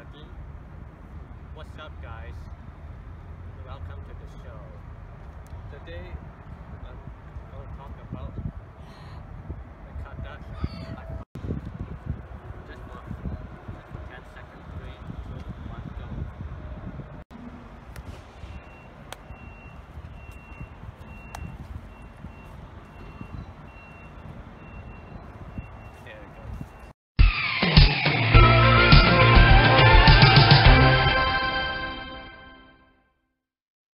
What's up guys? Welcome to the show. Today